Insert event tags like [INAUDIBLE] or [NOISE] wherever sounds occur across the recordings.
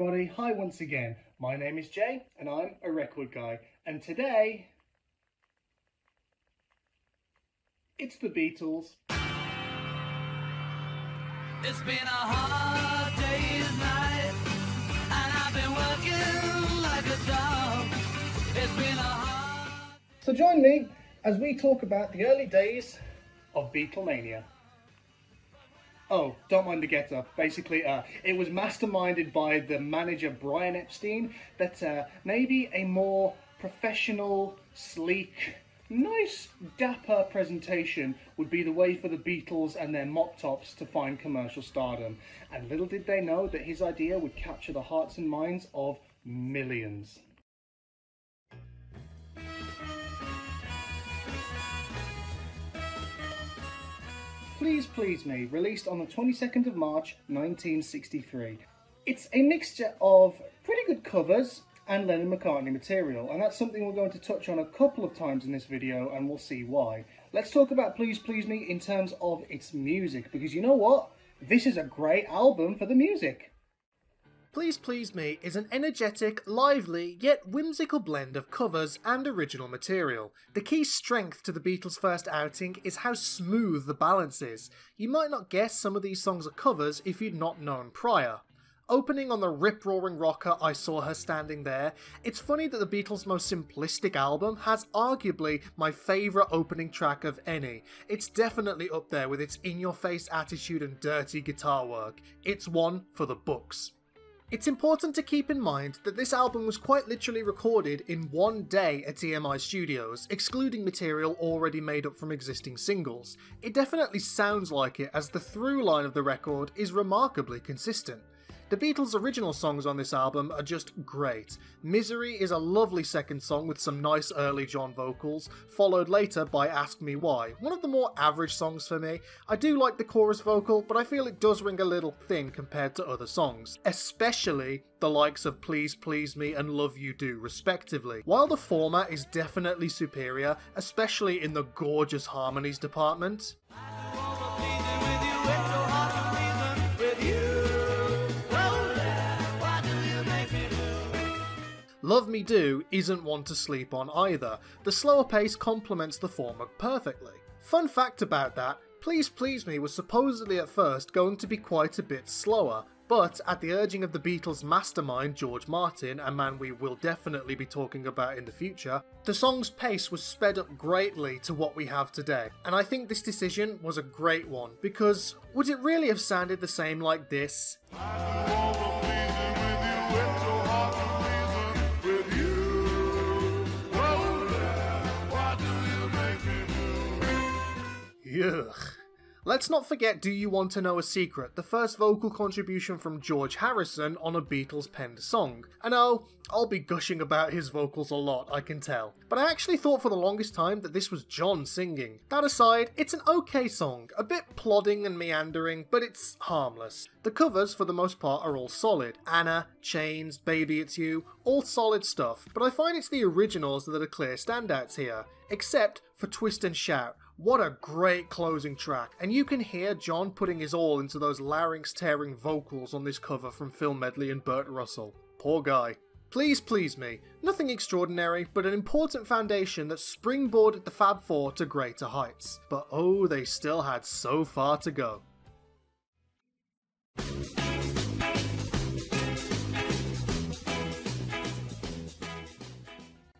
everybody. Hi once again. My name is Jay and I'm a record guy. And today, it's the Beatles. It's been a hard day's night, and I've been working like a dog. It's been a hard. So join me as we talk about the early days of Beatlemania. Oh, don't mind the get up. Basically, uh, it was masterminded by the manager Brian Epstein that uh, maybe a more professional, sleek, nice, dapper presentation would be the way for the Beatles and their mop tops to find commercial stardom. And little did they know that his idea would capture the hearts and minds of millions. Please Please Me, released on the 22nd of March 1963. It's a mixture of pretty good covers and Lennon McCartney material, and that's something we're going to touch on a couple of times in this video, and we'll see why. Let's talk about Please Please Me in terms of its music, because you know what? This is a great album for the music. Please Please Me is an energetic, lively, yet whimsical blend of covers and original material. The key strength to the Beatles' first outing is how smooth the balance is. You might not guess some of these songs are covers if you'd not known prior. Opening on the rip roaring rocker I Saw Her Standing There, it's funny that the Beatles' most simplistic album has arguably my favourite opening track of any. It's definitely up there with its in your face attitude and dirty guitar work. It's one for the books. It's important to keep in mind that this album was quite literally recorded in one day at EMI Studios, excluding material already made up from existing singles. It definitely sounds like it, as the through line of the record is remarkably consistent. The Beatles' original songs on this album are just great. Misery is a lovely second song with some nice early John vocals, followed later by Ask Me Why, one of the more average songs for me. I do like the chorus vocal, but I feel it does ring a little thin compared to other songs, especially the likes of Please Please Me and Love You Do, respectively. While the former is definitely superior, especially in the gorgeous harmonies department, Love Me Do isn't one to sleep on either. The slower pace complements the former perfectly. Fun fact about that, Please Please Me was supposedly at first going to be quite a bit slower, but at the urging of the Beatles' mastermind George Martin, a man we will definitely be talking about in the future, the song's pace was sped up greatly to what we have today. And I think this decision was a great one, because would it really have sounded the same like this? Yuck. Let's not forget Do You Want to Know a Secret, the first vocal contribution from George Harrison on a Beatles penned song. I know, oh, I'll be gushing about his vocals a lot, I can tell. But I actually thought for the longest time that this was John singing. That aside, it's an okay song, a bit plodding and meandering, but it's harmless. The covers, for the most part, are all solid. Anna, Chains, Baby It's You, all solid stuff, but I find it's the originals that are clear standouts here, except for Twist and Shout, what a great closing track, and you can hear John putting his all into those larynx tearing vocals on this cover from Phil Medley and Bert Russell. Poor guy. Please Please Me, nothing extraordinary, but an important foundation that springboarded the Fab Four to greater heights. But oh, they still had so far to go.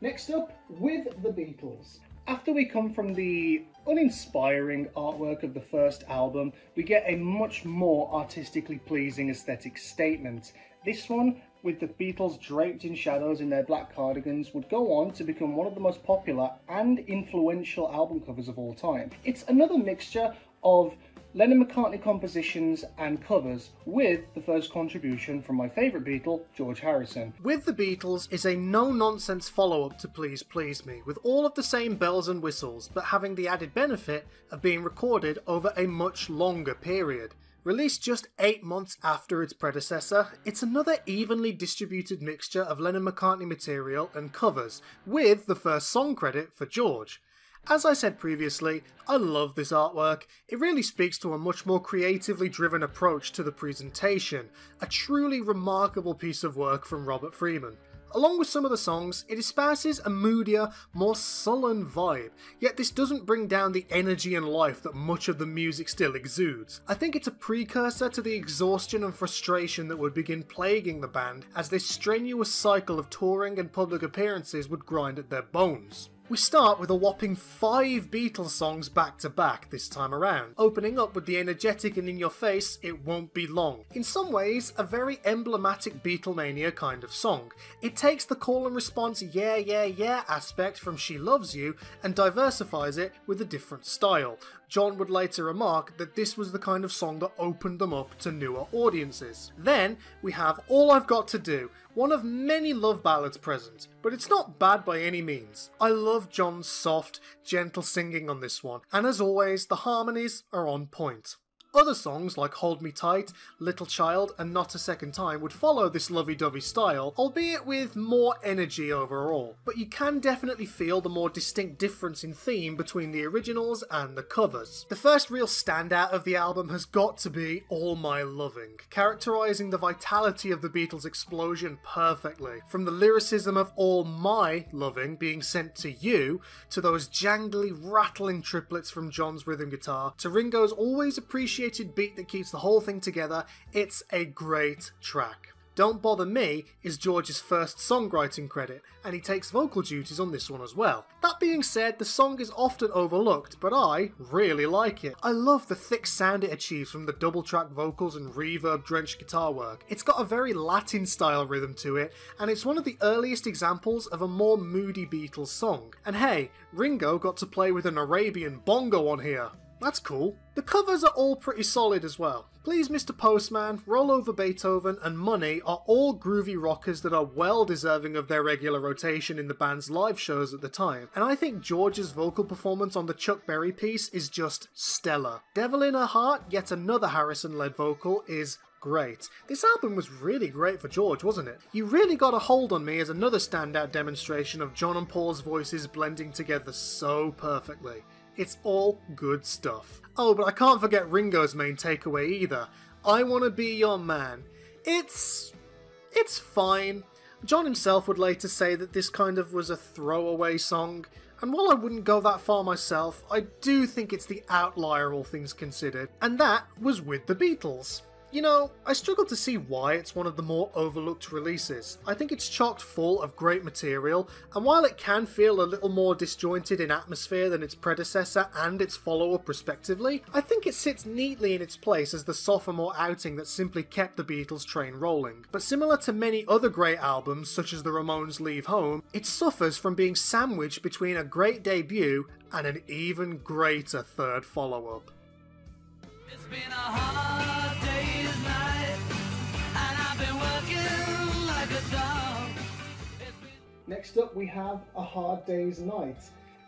Next up, with the Beatles. After we come from the uninspiring artwork of the first album, we get a much more artistically pleasing aesthetic statement. This one, with the Beatles draped in shadows in their black cardigans, would go on to become one of the most popular and influential album covers of all time. It's another mixture of Lennon McCartney compositions and covers, with the first contribution from my favourite Beatle, George Harrison. With the Beatles is a no nonsense follow up to Please Please Me, with all of the same bells and whistles, but having the added benefit of being recorded over a much longer period. Released just 8 months after its predecessor, it's another evenly distributed mixture of Lennon McCartney material and covers, with the first song credit for George. As I said previously, I love this artwork. It really speaks to a much more creatively driven approach to the presentation, a truly remarkable piece of work from Robert Freeman. Along with some of the songs, it espouses a moodier, more sullen vibe, yet this doesn't bring down the energy and life that much of the music still exudes. I think it's a precursor to the exhaustion and frustration that would begin plaguing the band as this strenuous cycle of touring and public appearances would grind at their bones. We start with a whopping five Beatles songs back to back this time around, opening up with the energetic and in your face, It Won't Be Long. In some ways, a very emblematic Beatlemania kind of song. It takes the call and response yeah, yeah, yeah aspect from She Loves You and diversifies it with a different style. John would later remark that this was the kind of song that opened them up to newer audiences. Then we have All I've Got to Do, one of many love ballads present, but it's not bad by any means. I love John's soft, gentle singing on this one, and as always, the harmonies are on point. Other songs like Hold Me Tight, Little Child, and Not a Second Time would follow this lovey dovey style, albeit with more energy overall. But you can definitely feel the more distinct difference in theme between the originals and the covers. The first real standout of the album has got to be All My Loving, characterising the vitality of the Beatles' explosion perfectly. From the lyricism of All My Loving being sent to you, to those jangly, rattling triplets from John's rhythm guitar, to Ringo's always appreciated beat that keeps the whole thing together, it's a great track. Don't Bother Me is George's first songwriting credit, and he takes vocal duties on this one as well. That being said, the song is often overlooked, but I really like it. I love the thick sound it achieves from the double track vocals and reverb drenched guitar work. It's got a very Latin style rhythm to it, and it's one of the earliest examples of a more moody Beatles song. And hey, Ringo got to play with an Arabian bongo on here. That's cool. The covers are all pretty solid as well. Please Mr. Postman, Roll Over Beethoven, and Money are all groovy rockers that are well deserving of their regular rotation in the band's live shows at the time, and I think George's vocal performance on the Chuck Berry piece is just stellar. Devil in Her Heart, yet another Harrison led vocal, is great. This album was really great for George, wasn't it? You really got a hold on me as another standout demonstration of John and Paul's voices blending together so perfectly. It's all good stuff. Oh, but I can't forget Ringo's main takeaway either. I want to be your man. It's. it's fine. John himself would later say that this kind of was a throwaway song, and while I wouldn't go that far myself, I do think it's the outlier, all things considered, and that was with the Beatles. You know, I struggle to see why it's one of the more overlooked releases. I think it's chocked full of great material, and while it can feel a little more disjointed in atmosphere than its predecessor and its follow up respectively, I think it sits neatly in its place as the sophomore outing that simply kept the Beatles train rolling. But similar to many other great albums, such as the Ramones' Leave Home, it suffers from being sandwiched between a great debut and an even greater third follow up. It's been a hard day's Next up, we have A Hard Day's Night,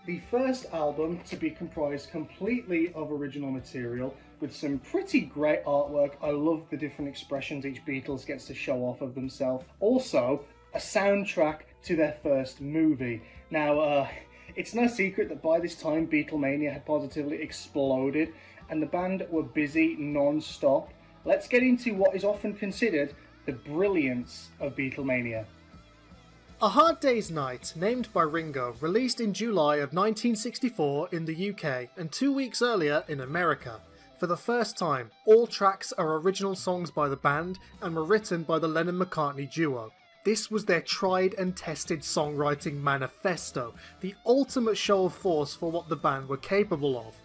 the first album to be comprised completely of original material with some pretty great artwork. I love the different expressions each Beatles gets to show off of themselves. Also, a soundtrack to their first movie. Now, uh, it's no secret that by this time Beatlemania had positively exploded and the band were busy non stop. Let's get into what is often considered the brilliance of Beatlemania. A Hard Day's Night, named by Ringo, released in July of 1964 in the UK and two weeks earlier in America. For the first time, all tracks are original songs by the band and were written by the Lennon McCartney duo. This was their tried and tested songwriting manifesto, the ultimate show of force for what the band were capable of.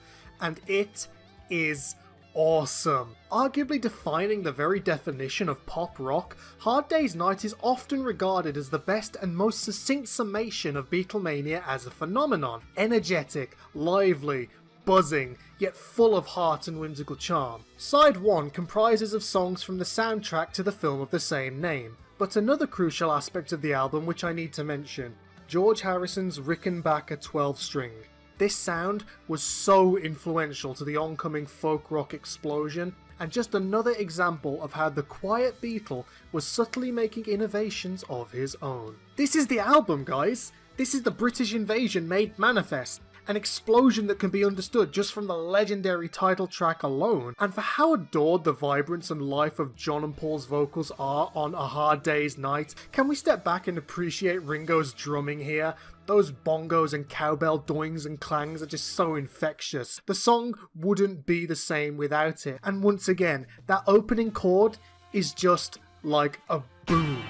And it is awesome. Arguably defining the very definition of pop rock, Hard Day's Night is often regarded as the best and most succinct summation of Beatlemania as a phenomenon. Energetic, lively, buzzing, yet full of heart and whimsical charm. Side 1 comprises of songs from the soundtrack to the film of the same name. But another crucial aspect of the album which I need to mention George Harrison's Rickenbacker 12 string. This sound was so influential to the oncoming folk rock explosion, and just another example of how the quiet Beatle was subtly making innovations of his own. This is the album, guys! This is the British invasion made manifest, an explosion that can be understood just from the legendary title track alone, and for how adored the vibrance and life of John and Paul's vocals are on A Hard Day's Night, can we step back and appreciate Ringo's drumming here? Those bongos and cowbell doings and clangs are just so infectious. The song wouldn't be the same without it. And once again, that opening chord is just like a boom.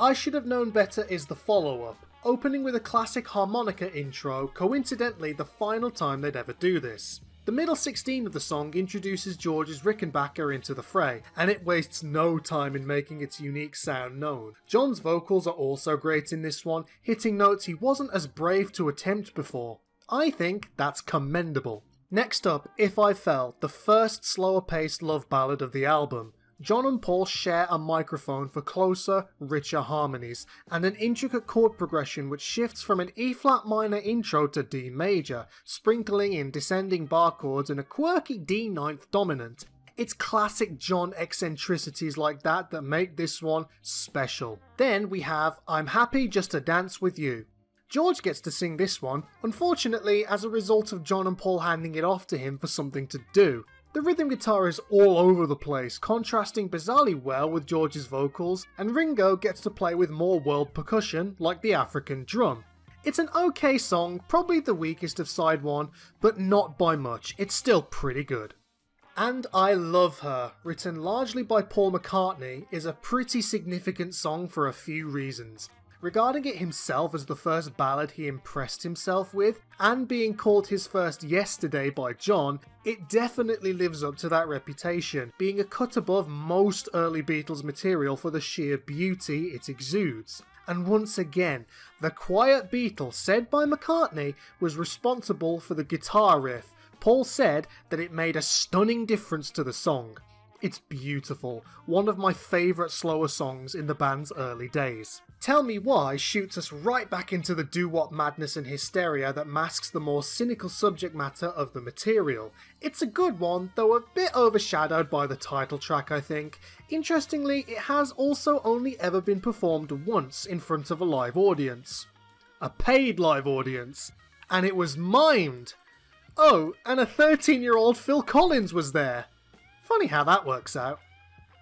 I Should Have Known Better is the follow up, opening with a classic harmonica intro, coincidentally the final time they'd ever do this. The middle 16 of the song introduces George's Rickenbacker into the fray, and it wastes no time in making its unique sound known. John's vocals are also great in this one, hitting notes he wasn't as brave to attempt before. I think that's commendable. Next up, If I Fell, the first slower paced love ballad of the album. John and Paul share a microphone for closer, richer harmonies, and an intricate chord progression which shifts from an E flat minor intro to D major, sprinkling in descending bar chords and a quirky D ninth dominant. It's classic John eccentricities like that that make this one special. Then we have I'm Happy Just to Dance with You. George gets to sing this one, unfortunately, as a result of John and Paul handing it off to him for something to do. The rhythm guitar is all over the place, contrasting bizarrely well with George's vocals, and Ringo gets to play with more world percussion, like the African drum. It's an okay song, probably the weakest of side 1, but not by much, it's still pretty good. And I Love Her, written largely by Paul McCartney, is a pretty significant song for a few reasons regarding it himself as the first ballad he impressed himself with, and being called his first yesterday by John, it definitely lives up to that reputation, being a cut above most early Beatles material for the sheer beauty it exudes. And once again, the quiet Beatle said by McCartney was responsible for the guitar riff. Paul said that it made a stunning difference to the song. It's beautiful, one of my favourite slower songs in the band's early days. Tell Me Why shoots us right back into the do what madness and hysteria that masks the more cynical subject matter of the material. It's a good one, though a bit overshadowed by the title track, I think. Interestingly, it has also only ever been performed once in front of a live audience. A paid live audience. And it was mimed! Oh, and a 13 year old Phil Collins was there. Funny how that works out.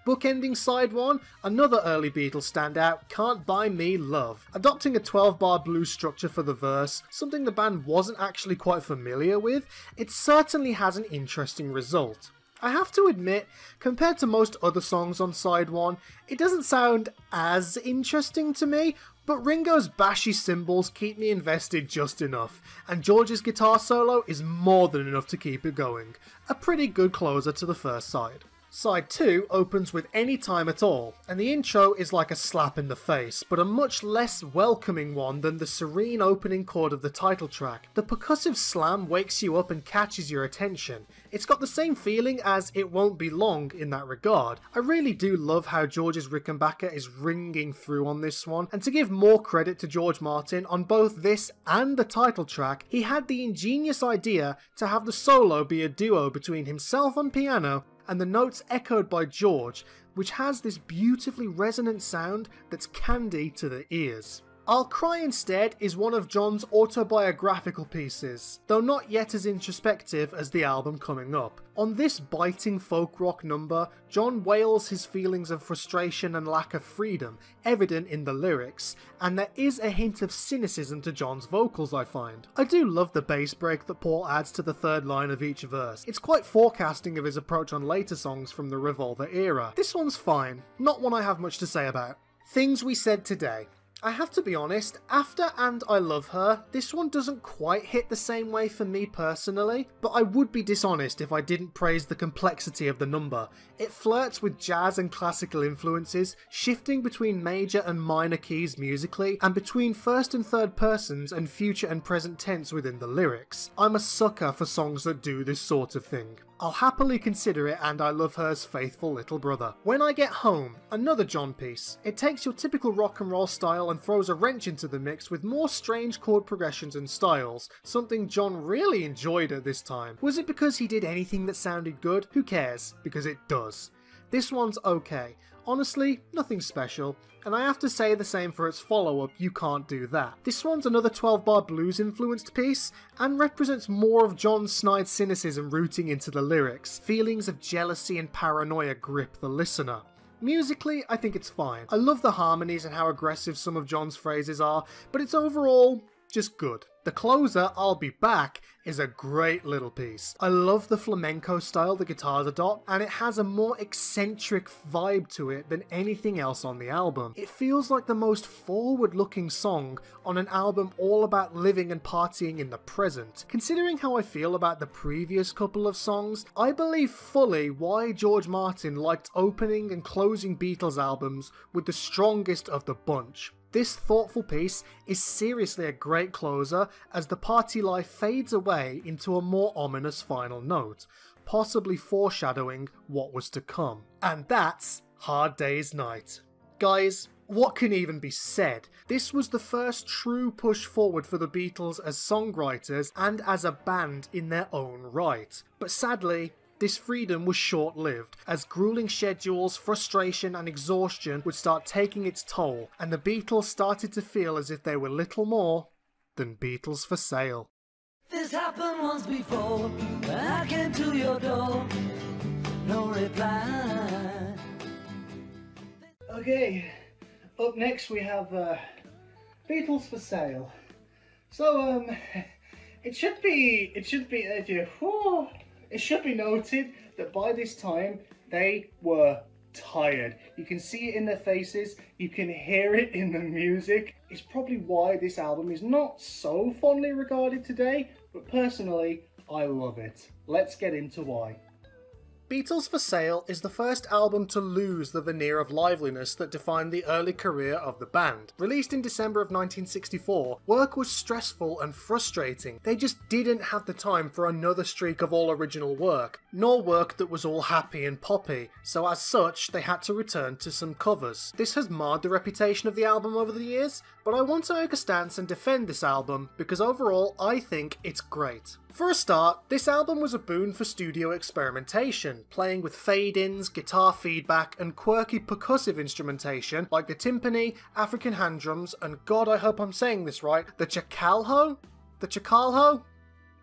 Bookending side 1, another early Beatles standout, Can't Buy Me Love. Adopting a 12 bar blues structure for the verse, something the band wasn't actually quite familiar with, it certainly has an interesting result. I have to admit, compared to most other songs on side 1, it doesn't sound as interesting to me, but Ringo's bashy cymbals keep me invested just enough, and George's guitar solo is more than enough to keep it going. A pretty good closer to the first side. Side 2 opens with any time at all, and the intro is like a slap in the face, but a much less welcoming one than the serene opening chord of the title track. The percussive slam wakes you up and catches your attention. It's got the same feeling as It Won't Be Long in that regard. I really do love how George's Rickenbacker is ringing through on this one, and to give more credit to George Martin on both this and the title track, he had the ingenious idea to have the solo be a duo between himself on piano and the notes echoed by George, which has this beautifully resonant sound that's candy to the ears. I'll Cry Instead is one of John's autobiographical pieces, though not yet as introspective as the album coming up. On this biting folk rock number, John wails his feelings of frustration and lack of freedom, evident in the lyrics, and there is a hint of cynicism to John's vocals, I find. I do love the bass break that Paul adds to the third line of each verse. It's quite forecasting of his approach on later songs from the Revolver era. This one's fine, not one I have much to say about. Things we said today. I have to be honest, after And I Love Her, this one doesn't quite hit the same way for me personally, but I would be dishonest if I didn't praise the complexity of the number. It flirts with jazz and classical influences, shifting between major and minor keys musically, and between first and third persons and future and present tense within the lyrics. I'm a sucker for songs that do this sort of thing. I'll happily consider it and I love her's faithful little brother. When I Get Home, another John piece. It takes your typical rock and roll style and throws a wrench into the mix with more strange chord progressions and styles, something John really enjoyed at this time. Was it because he did anything that sounded good? Who cares? Because it does. This one's okay. Honestly, nothing special, and I have to say the same for its follow up, You Can't Do That. This one's another 12 bar blues influenced piece, and represents more of John Snide's cynicism rooting into the lyrics. Feelings of jealousy and paranoia grip the listener. Musically, I think it's fine. I love the harmonies and how aggressive some of John's phrases are, but it's overall just good. The closer, I'll Be Back, is a great little piece. I love the flamenco style the guitars adopt, and it has a more eccentric vibe to it than anything else on the album. It feels like the most forward looking song on an album all about living and partying in the present. Considering how I feel about the previous couple of songs, I believe fully why George Martin liked opening and closing Beatles albums with the strongest of the bunch. This thoughtful piece is seriously a great closer as the party life fades away into a more ominous final note, possibly foreshadowing what was to come. And that's Hard Day's Night. Guys, what can even be said? This was the first true push forward for the Beatles as songwriters and as a band in their own right. But sadly, this freedom was short lived, as grueling schedules, frustration, and exhaustion would start taking its toll, and the Beatles started to feel as if they were little more than Beatles for sale. This happened once before when I came to your door. No reply. Okay, up next we have uh, Beatles for sale. So um, [LAUGHS] it should be it should be yeah, whew, it should be noted that by this time they were tired. You can see it in their faces, you can hear it in the music. It's probably why this album is not so fondly regarded today, but personally, I love it. Let's get into why. Beatles for Sale is the first album to lose the veneer of liveliness that defined the early career of the band. Released in December of 1964, work was stressful and frustrating. They just didn't have the time for another streak of all original work, nor work that was all happy and poppy, so as such, they had to return to some covers. This has marred the reputation of the album over the years, but I want to make a stance and defend this album because overall I think it's great. For a start, this album was a boon for studio experimentation, playing with fade ins, guitar feedback, and quirky percussive instrumentation like the timpani, African hand drums, and God, I hope I'm saying this right, the chacalho? The chacalho?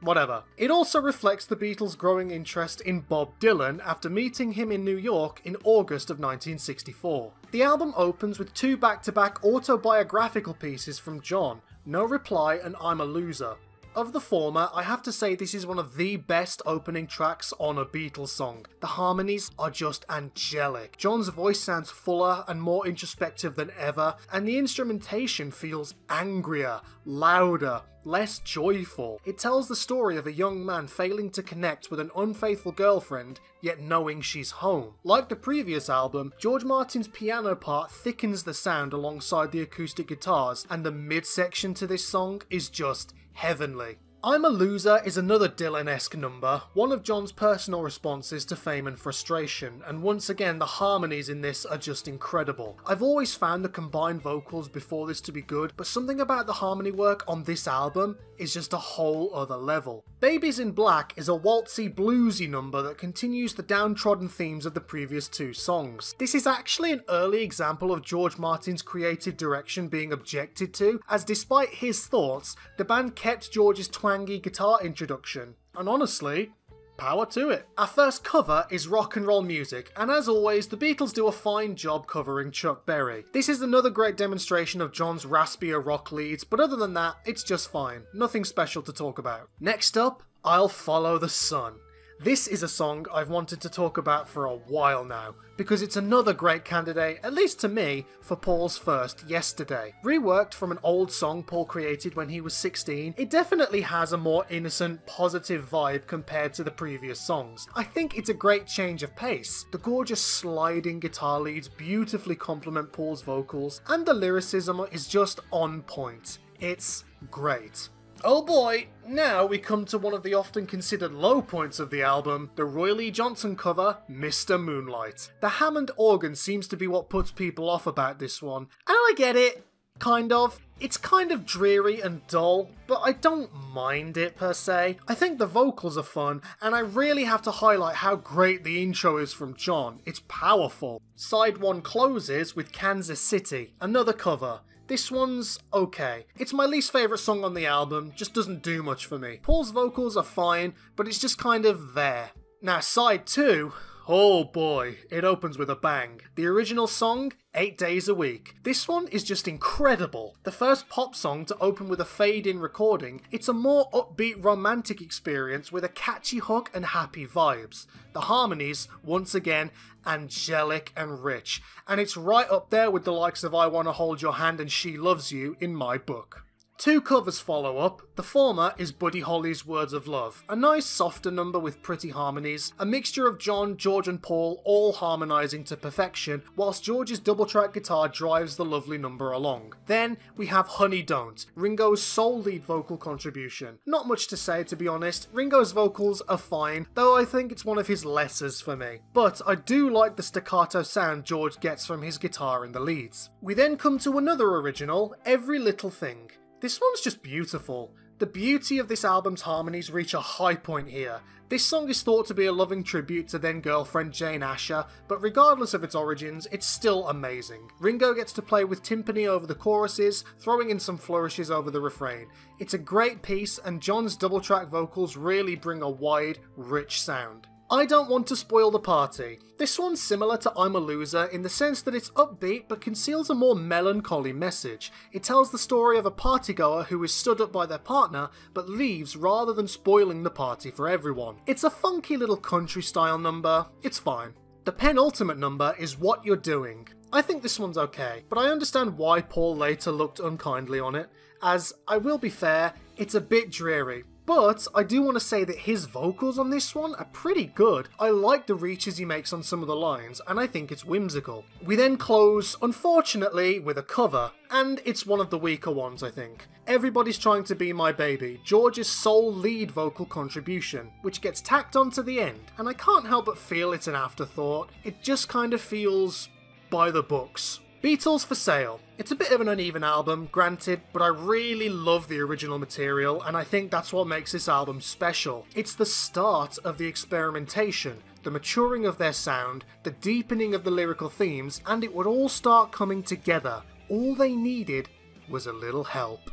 Whatever. It also reflects the Beatles' growing interest in Bob Dylan after meeting him in New York in August of 1964. The album opens with two back to back autobiographical pieces from John No Reply and I'm a Loser. Of the former, I have to say this is one of the best opening tracks on a Beatles song. The harmonies are just angelic. John's voice sounds fuller and more introspective than ever, and the instrumentation feels angrier, louder, less joyful. It tells the story of a young man failing to connect with an unfaithful girlfriend, yet knowing she's home. Like the previous album, George Martin's piano part thickens the sound alongside the acoustic guitars, and the midsection to this song is just heavenly. I'm a Loser is another Dylan esque number, one of John's personal responses to fame and frustration, and once again, the harmonies in this are just incredible. I've always found the combined vocals before this to be good, but something about the harmony work on this album is just a whole other level. Baby's in Black is a waltzy, bluesy number that continues the downtrodden themes of the previous two songs. This is actually an early example of George Martin's creative direction being objected to, as despite his thoughts, the band kept George's twangy guitar introduction. And honestly, power to it. Our first cover is rock and roll music, and as always, the Beatles do a fine job covering Chuck Berry. This is another great demonstration of John's raspier rock leads, but other than that, it's just fine. Nothing special to talk about. Next up, I'll Follow the Sun. This is a song I've wanted to talk about for a while now, because it's another great candidate, at least to me, for Paul's first Yesterday. Reworked from an old song Paul created when he was 16, it definitely has a more innocent, positive vibe compared to the previous songs. I think it's a great change of pace. The gorgeous sliding guitar leads beautifully complement Paul's vocals, and the lyricism is just on point. It's great. Oh boy, now we come to one of the often considered low points of the album, the Roy Lee Johnson cover, Mr. Moonlight. The Hammond organ seems to be what puts people off about this one, and I get it. kind of. It's kind of dreary and dull, but I don't mind it per se. I think the vocals are fun, and I really have to highlight how great the intro is from John. It's powerful. Side 1 closes with Kansas City, another cover. This one's okay. It's my least favourite song on the album, just doesn't do much for me. Paul's vocals are fine, but it's just kind of there. Now, side 2, Oh boy, it opens with a bang. The original song, 8 Days a Week. This one is just incredible. The first pop song to open with a fade in recording, it's a more upbeat romantic experience with a catchy hook and happy vibes. The harmonies, once again, angelic and rich, and it's right up there with the likes of I Wanna Hold Your Hand and She Loves You in my book. Two covers follow up. The former is Buddy Holly's Words of Love, a nice softer number with pretty harmonies, a mixture of John, George, and Paul all harmonising to perfection, whilst George's double track guitar drives the lovely number along. Then we have Honey Don't, Ringo's sole lead vocal contribution. Not much to say to be honest, Ringo's vocals are fine, though I think it's one of his lessers for me. But I do like the staccato sound George gets from his guitar in the leads. We then come to another original, Every Little Thing. This one's just beautiful. The beauty of this album's harmonies reach a high point here. This song is thought to be a loving tribute to then girlfriend Jane Asher, but regardless of its origins, it's still amazing. Ringo gets to play with timpani over the choruses, throwing in some flourishes over the refrain. It's a great piece, and John's double track vocals really bring a wide, rich sound. I don't want to spoil the party. This one's similar to I'm a Loser in the sense that it's upbeat but conceals a more melancholy message. It tells the story of a partygoer who is stood up by their partner but leaves rather than spoiling the party for everyone. It's a funky little country style number, it's fine. The penultimate number is What You're Doing. I think this one's okay, but I understand why Paul later looked unkindly on it, as, I will be fair, it's a bit dreary, but I do want to say that his vocals on this one are pretty good. I like the reaches he makes on some of the lines, and I think it's whimsical. We then close, unfortunately, with a cover, and it's one of the weaker ones, I think. Everybody's Trying to Be My Baby, George's sole lead vocal contribution, which gets tacked on to the end, and I can't help but feel it's an afterthought. It just kind of feels by the books. Beatles for Sale. It's a bit of an uneven album, granted, but I really love the original material, and I think that's what makes this album special. It's the start of the experimentation, the maturing of their sound, the deepening of the lyrical themes, and it would all start coming together. All they needed was a little help.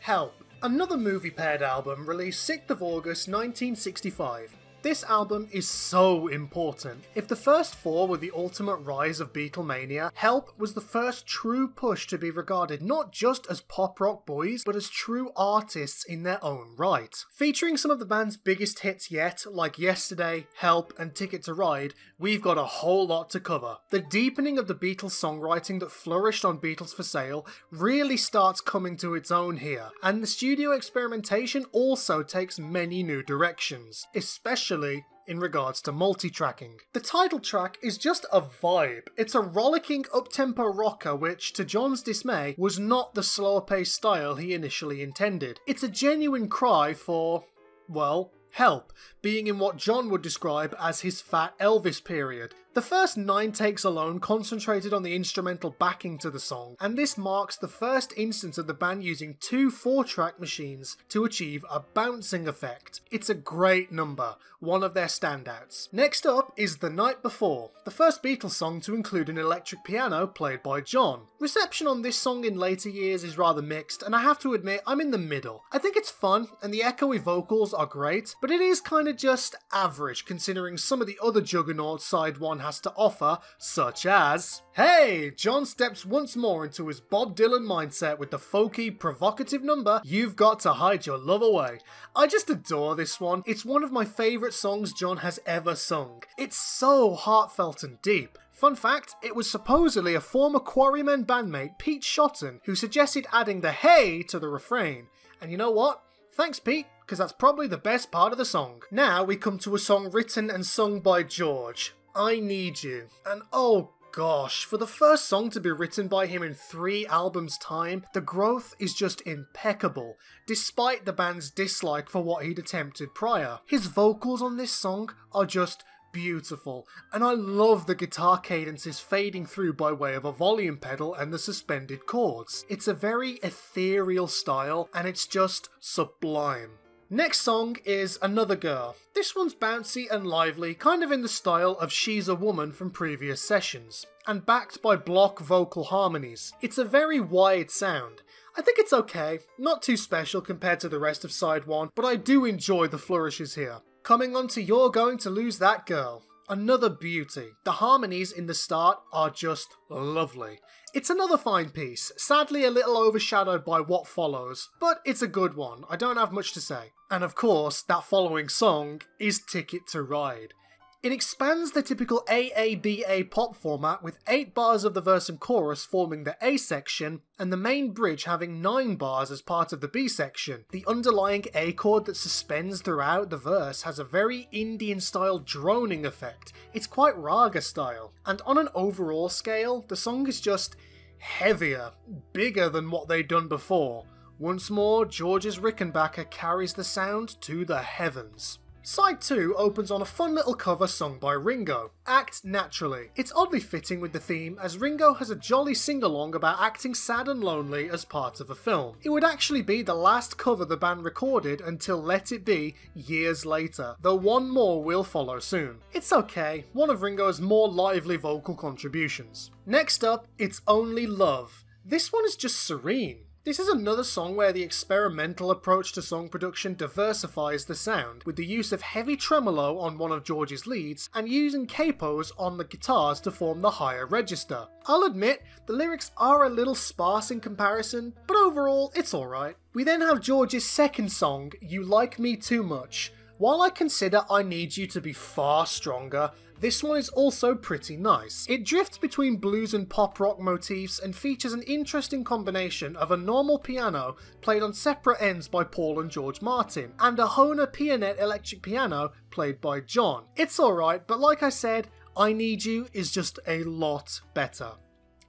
Help Another movie paired album released 6th of August 1965. This album is so important. If the first four were the ultimate rise of Beatlemania, Help was the first true push to be regarded not just as pop rock boys, but as true artists in their own right. Featuring some of the band's biggest hits yet, like Yesterday, Help, and Ticket to Ride, we've got a whole lot to cover. The deepening of the Beatles songwriting that flourished on Beatles for Sale really starts coming to its own here, and the studio experimentation also takes many new directions, especially in regards to multi-tracking. The title track is just a vibe. It's a rollicking up-tempo rocker which, to John's dismay, was not the slower paced style he initially intended. It's a genuine cry for, well, help, being in what John would describe as his Fat Elvis period. The first nine takes alone concentrated on the instrumental backing to the song, and this marks the first instance of the band using two four track machines to achieve a bouncing effect. It's a great number, one of their standouts. Next up is The Night Before, the first Beatles song to include an electric piano played by John. Reception on this song in later years is rather mixed, and I have to admit I'm in the middle. I think it's fun, and the echoey vocals are great, but it is kind of just average considering some of the other juggernauts side 1 has to offer, such as Hey! John steps once more into his Bob Dylan mindset with the folky, provocative number, You've Got to Hide Your Love Away. I just adore this one. It's one of my favourite songs John has ever sung. It's so heartfelt and deep. Fun fact, it was supposedly a former Quarrymen bandmate, Pete Shotton, who suggested adding the hey to the refrain. And you know what? Thanks, Pete, because that's probably the best part of the song. Now we come to a song written and sung by George. I Need You. And oh gosh, for the first song to be written by him in three albums' time, the growth is just impeccable, despite the band's dislike for what he'd attempted prior. His vocals on this song are just beautiful, and I love the guitar cadences fading through by way of a volume pedal and the suspended chords. It's a very ethereal style, and it's just sublime. Next song is Another Girl. This one's bouncy and lively, kind of in the style of She's a Woman from previous sessions, and backed by block vocal harmonies. It's a very wide sound. I think it's okay, not too special compared to the rest of side 1, but I do enjoy the flourishes here. Coming on to You're Going to Lose That Girl. Another beauty. The harmonies in the start are just lovely. It's another fine piece, sadly a little overshadowed by what follows, but it's a good one, I don't have much to say. And of course, that following song is Ticket to Ride. It expands the typical AABA pop format with 8 bars of the verse and chorus forming the A section, and the main bridge having 9 bars as part of the B section. The underlying A chord that suspends throughout the verse has a very Indian style droning effect. It's quite raga style, and on an overall scale, the song is just heavier, bigger than what they'd done before. Once more, George's Rickenbacker carries the sound to the heavens. Side 2 opens on a fun little cover sung by Ringo, Act Naturally. It's oddly fitting with the theme as Ringo has a jolly sing along about acting sad and lonely as part of a film. It would actually be the last cover the band recorded until Let It Be years later, though one more will follow soon. It's okay, one of Ringo's more lively vocal contributions. Next up, It's Only Love. This one is just serene. This is another song where the experimental approach to song production diversifies the sound, with the use of heavy tremolo on one of George's leads and using capos on the guitars to form the higher register. I'll admit, the lyrics are a little sparse in comparison, but overall, it's alright. We then have George's second song, You Like Me Too Much. While I consider I Need You to be far stronger, this one is also pretty nice. It drifts between blues and pop rock motifs and features an interesting combination of a normal piano played on separate ends by Paul and George Martin, and a Hohner Pianet electric piano played by John. It's alright, but like I said, I Need You is just a lot better.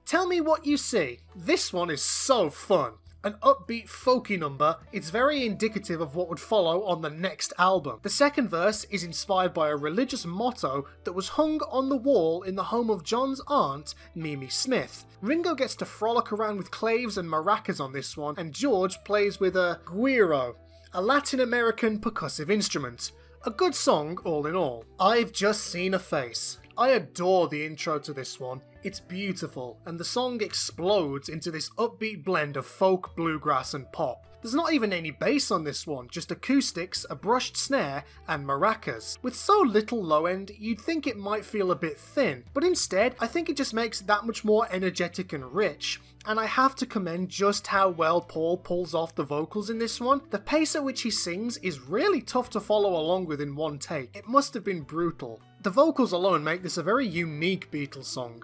Tell me what you see. This one is so fun an upbeat folky number, it's very indicative of what would follow on the next album. The second verse is inspired by a religious motto that was hung on the wall in the home of John's aunt, Mimi Smith. Ringo gets to frolic around with claves and maracas on this one, and George plays with a guiro, a Latin American percussive instrument. A good song, all in all. I've just seen a face. I adore the intro to this one. It's beautiful, and the song explodes into this upbeat blend of folk, bluegrass, and pop. There's not even any bass on this one, just acoustics, a brushed snare, and maracas. With so little low end, you'd think it might feel a bit thin, but instead, I think it just makes it that much more energetic and rich. And I have to commend just how well Paul pulls off the vocals in this one. The pace at which he sings is really tough to follow along with in one take. It must have been brutal. The vocals alone make this a very unique Beatles song.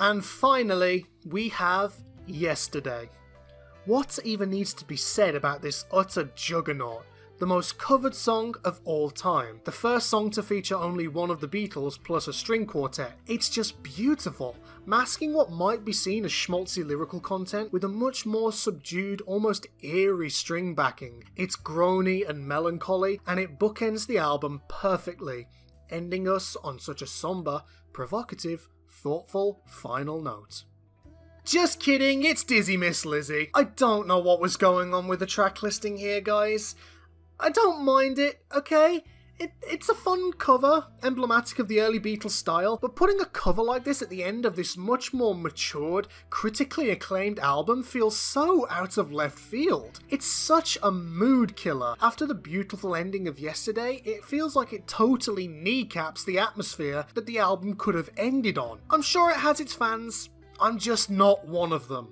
And finally, we have Yesterday. What even needs to be said about this utter juggernaut? The most covered song of all time. The first song to feature only one of the Beatles plus a string quartet. It's just beautiful, masking what might be seen as schmaltzy lyrical content with a much more subdued, almost eerie string backing. It's groany and melancholy, and it bookends the album perfectly, ending us on such a somber, provocative, thoughtful final note. Just kidding, it's Dizzy Miss Lizzy. I don't know what was going on with the track listing here, guys. I don't mind it, okay? It, it's a fun cover, emblematic of the early Beatles style, but putting a cover like this at the end of this much more matured, critically acclaimed album feels so out of left field. It's such a mood killer. After the beautiful ending of yesterday, it feels like it totally kneecaps the atmosphere that the album could have ended on. I'm sure it has its fans, I'm just not one of them.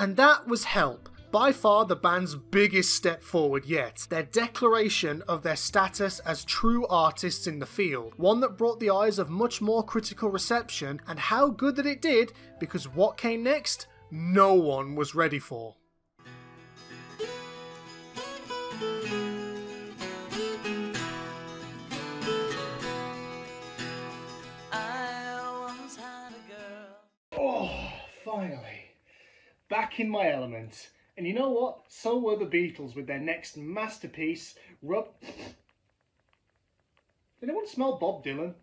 And that was Help by far the band's biggest step forward yet, their declaration of their status as true artists in the field, one that brought the eyes of much more critical reception, and how good that it did, because what came next, no one was ready for. I once had a girl. Oh, finally, back in my element. And you know what? So were the Beatles with their next masterpiece, Rub. Did anyone smell Bob Dylan?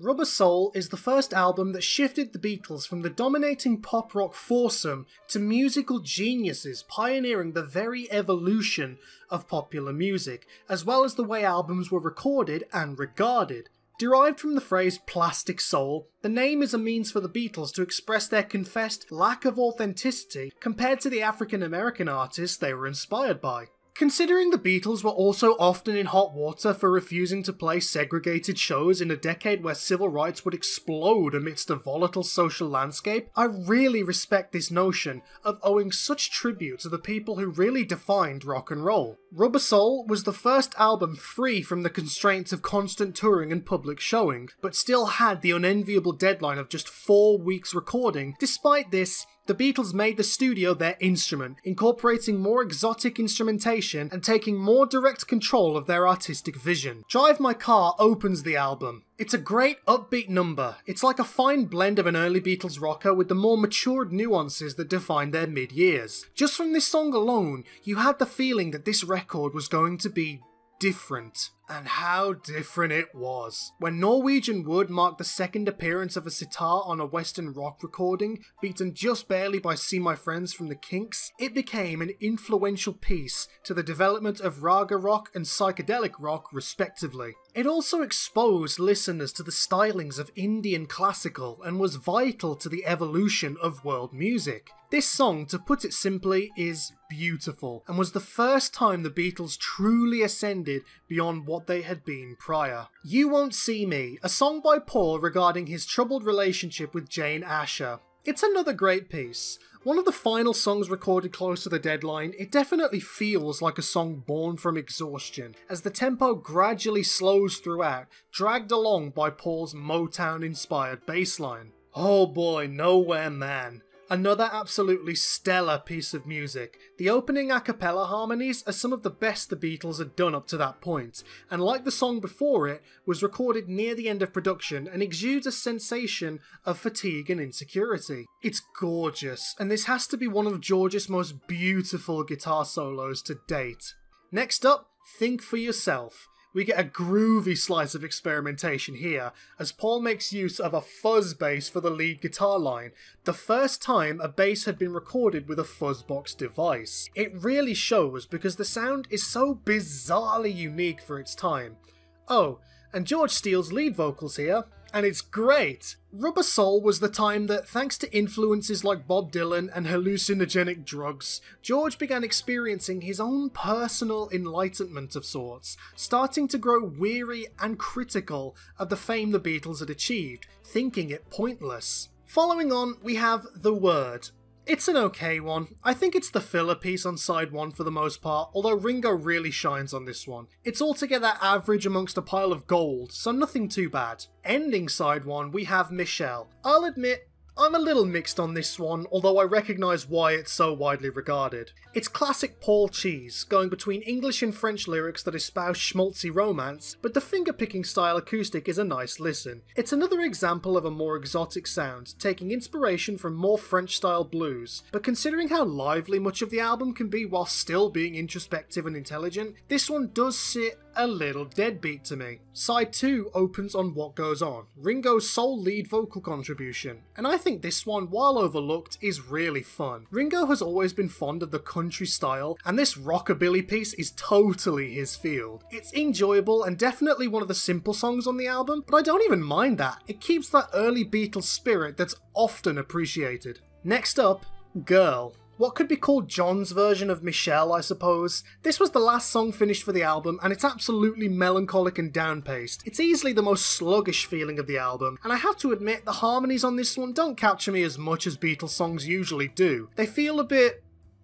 Rubber Soul is the first album that shifted the Beatles from the dominating pop rock foursome to musical geniuses, pioneering the very evolution of popular music, as well as the way albums were recorded and regarded. Derived from the phrase plastic soul, the name is a means for the Beatles to express their confessed lack of authenticity compared to the African American artists they were inspired by. Considering the Beatles were also often in hot water for refusing to play segregated shows in a decade where civil rights would explode amidst a volatile social landscape, I really respect this notion of owing such tribute to the people who really defined rock and roll. Rubber Soul was the first album free from the constraints of constant touring and public showing, but still had the unenviable deadline of just four weeks recording. Despite this, the Beatles made the studio their instrument, incorporating more exotic instrumentation and taking more direct control of their artistic vision. Drive My Car opens the album. It's a great upbeat number. It's like a fine blend of an early Beatles rocker with the more matured nuances that define their mid years. Just from this song alone, you had the feeling that this record was going to be different. And how different it was. When Norwegian Wood marked the second appearance of a sitar on a Western rock recording, beaten just barely by See My Friends from the Kinks, it became an influential piece to the development of raga rock and psychedelic rock, respectively. It also exposed listeners to the stylings of Indian classical and was vital to the evolution of world music. This song, to put it simply, is beautiful and was the first time the Beatles truly ascended beyond what they had been prior. You Won't See Me, a song by Paul regarding his troubled relationship with Jane Asher. It's another great piece. One of the final songs recorded close to the deadline, it definitely feels like a song born from exhaustion, as the tempo gradually slows throughout, dragged along by Paul's Motown inspired bass line. Oh boy, Nowhere Man. Another absolutely stellar piece of music. The opening a cappella harmonies are some of the best the Beatles had done up to that point, and like the song before it, was recorded near the end of production and exudes a sensation of fatigue and insecurity. It's gorgeous, and this has to be one of George's most beautiful guitar solos to date. Next up, Think for Yourself we get a groovy slice of experimentation here, as Paul makes use of a fuzz bass for the lead guitar line, the first time a bass had been recorded with a fuzzbox device. It really shows because the sound is so bizarrely unique for its time. Oh, and George steals lead vocals here, and it's great. Rubber Soul was the time that, thanks to influences like Bob Dylan and hallucinogenic drugs, George began experiencing his own personal enlightenment of sorts, starting to grow weary and critical of the fame the Beatles had achieved, thinking it pointless. Following on, we have The Word, it's an okay one. I think it's the filler piece on side one for the most part, although Ringo really shines on this one. It's altogether average amongst a pile of gold, so nothing too bad. Ending side one, we have Michelle. I'll admit, I'm a little mixed on this one, although I recognise why it's so widely regarded. It's classic Paul Cheese, going between English and French lyrics that espouse schmaltzy romance, but the finger-picking style acoustic is a nice listen. It's another example of a more exotic sound, taking inspiration from more French-style blues, but considering how lively much of the album can be while still being introspective and intelligent, this one does sit a little deadbeat to me. Side 2 opens on What Goes On, Ringo's sole lead vocal contribution, and I think this one, while overlooked, is really fun. Ringo has always been fond of the country style, and this rockabilly piece is totally his field. It's enjoyable and definitely one of the simple songs on the album, but I don't even mind that. It keeps that early Beatles spirit that's often appreciated. Next up, Girl what could be called John's version of Michelle, I suppose. This was the last song finished for the album, and it's absolutely melancholic and down-paced. It's easily the most sluggish feeling of the album, and I have to admit the harmonies on this one don't capture me as much as Beatles songs usually do. They feel a bit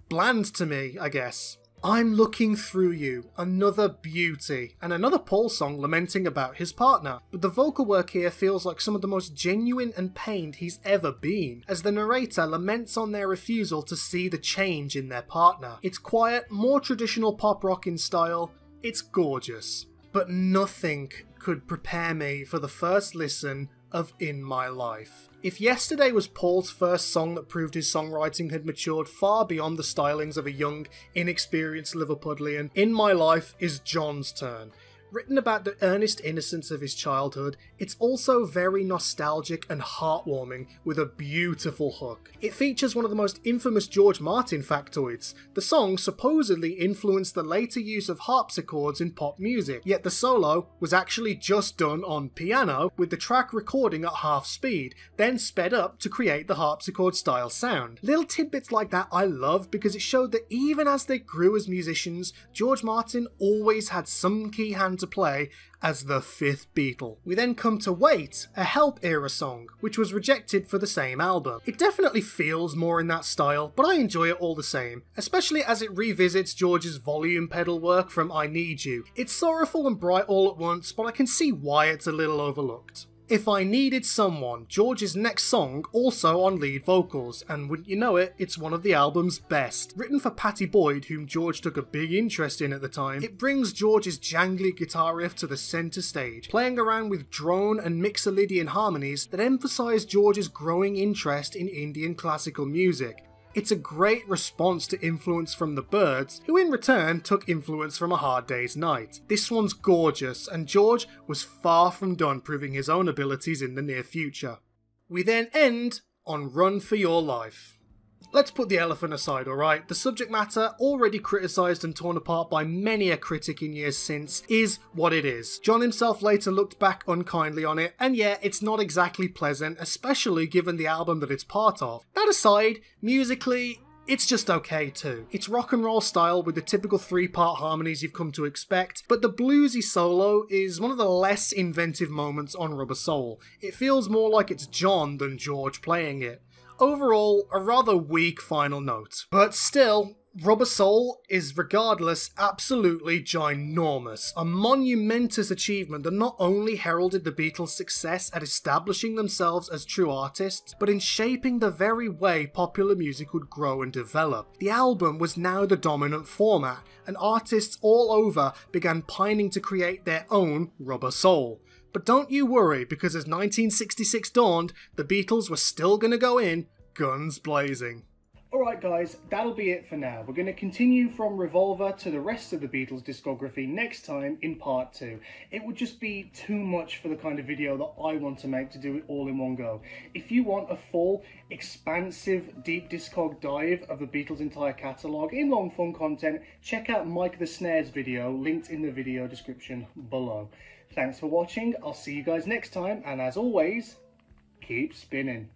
bland to me, I guess. I'm Looking Through You, another beauty, and another Paul song lamenting about his partner. But the vocal work here feels like some of the most genuine and pained he's ever been, as the narrator laments on their refusal to see the change in their partner. It's quiet, more traditional pop rock in style, it's gorgeous. But nothing could prepare me for the first listen of In My Life. If yesterday was Paul's first song that proved his songwriting had matured far beyond the stylings of a young, inexperienced Liverpudlian, In My Life is John's turn. Written about the earnest innocence of his childhood, it's also very nostalgic and heartwarming with a beautiful hook. It features one of the most infamous George Martin factoids. The song supposedly influenced the later use of harpsichords in pop music, yet the solo was actually just done on piano with the track recording at half speed, then sped up to create the harpsichord style sound. Little tidbits like that I love because it showed that even as they grew as musicians, George Martin always had some key hand play as the fifth Beatle. We then come to Wait, a Help era song, which was rejected for the same album. It definitely feels more in that style, but I enjoy it all the same, especially as it revisits George's volume pedal work from I Need You. It's sorrowful and bright all at once, but I can see why it's a little overlooked. If I Needed Someone, George's next song, also on lead vocals, and wouldn't you know it, it's one of the album's best. Written for Pattie Boyd, whom George took a big interest in at the time, it brings George's jangly guitar riff to the centre stage, playing around with drone and mixolydian harmonies that emphasise George's growing interest in Indian classical music. It's a great response to influence from the Byrds, who in return took influence from A Hard Day's Night. This one's gorgeous, and George was far from done proving his own abilities in the near future. We then end on Run for Your Life. Let's put the elephant aside, alright? The subject matter, already criticised and torn apart by many a critic in years since, is what it is. John himself later looked back unkindly on it, and yeah, it's not exactly pleasant, especially given the album that it's part of. That aside, musically, it's just okay too. It's rock and roll style with the typical three part harmonies you've come to expect, but the bluesy solo is one of the less inventive moments on Rubber Soul. It feels more like it's John than George playing it. Overall, a rather weak final note. But still, Rubber Soul is regardless absolutely ginormous, a monumentous achievement that not only heralded the Beatles' success at establishing themselves as true artists, but in shaping the very way popular music would grow and develop. The album was now the dominant format, and artists all over began pining to create their own Rubber Soul. But don't you worry, because as 1966 dawned, the Beatles were still gonna go in, guns blazing. Alright guys, that'll be it for now. We're going to continue from Revolver to the rest of the Beatles discography next time in part 2. It would just be too much for the kind of video that I want to make to do it all in one go. If you want a full, expansive, deep discog dive of the Beatles' entire catalogue in long form content, check out Mic the Snare's video, linked in the video description below. Thanks for watching. I'll see you guys next time. And as always, keep spinning.